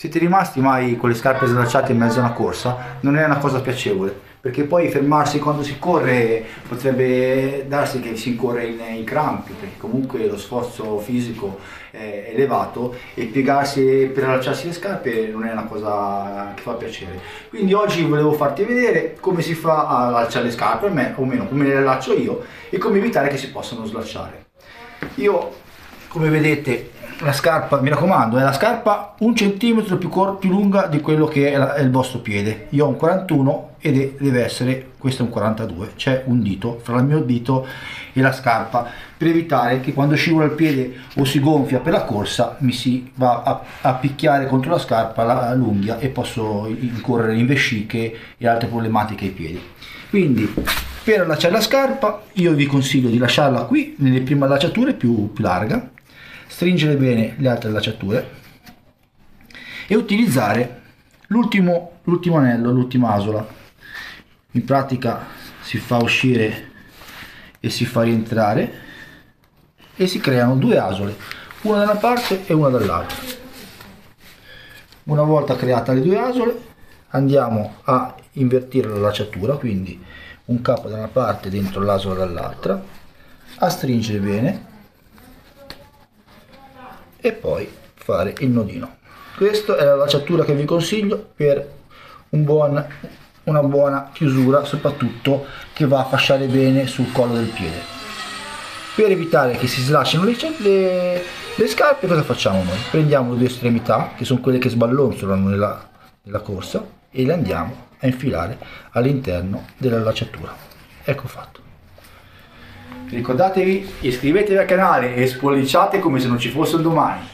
Siete rimasti mai con le scarpe slacciate in mezzo a una corsa? Non è una cosa piacevole, perché poi fermarsi quando si corre potrebbe darsi che si incorre in, in crampi, perché comunque lo sforzo fisico è elevato e piegarsi per allacciarsi le scarpe non è una cosa che fa piacere. Quindi oggi volevo farti vedere come si fa a allacciare le scarpe, o meno come le allaccio io, e come evitare che si possano slacciare. Io, come vedete, la scarpa, mi raccomando, è la scarpa un centimetro più, più lunga di quello che è, la, è, il vostro piede. Io ho un 41 ed deve essere, questo è un 42, c'è un dito fra il mio dito e la scarpa per evitare che quando scivola il piede o si gonfia per la corsa mi si va a, a picchiare contro la scarpa l'unghia e posso incorrere in vesciche e altre problematiche ai piedi. Quindi per allacciare la scarpa io vi consiglio di lasciarla qui nelle prime allacciature più, più larga stringere bene le altre allacciature e utilizzare l'ultimo, l'ultimo anello, l'ultima asola. In pratica si fa uscire e si fa rientrare e si creano due asole, una da una parte e una dall'altra. Una volta creata le due asole andiamo a invertire la lacciatura, quindi un capo da una parte dentro l'asola dall'altra, a stringere bene e poi fare il nodino questa è la lacciatura che vi consiglio per un buon, una buona chiusura soprattutto che va a fasciare bene sul collo del piede per evitare che si slaccino le, le, le scarpe cosa facciamo noi? prendiamo le due estremità che sono quelle che sballonzolano nella, nella corsa e le andiamo a infilare all'interno della lacciatura ecco fatto Ricordatevi, iscrivetevi al canale e spolliciate come se non ci fosse un domani.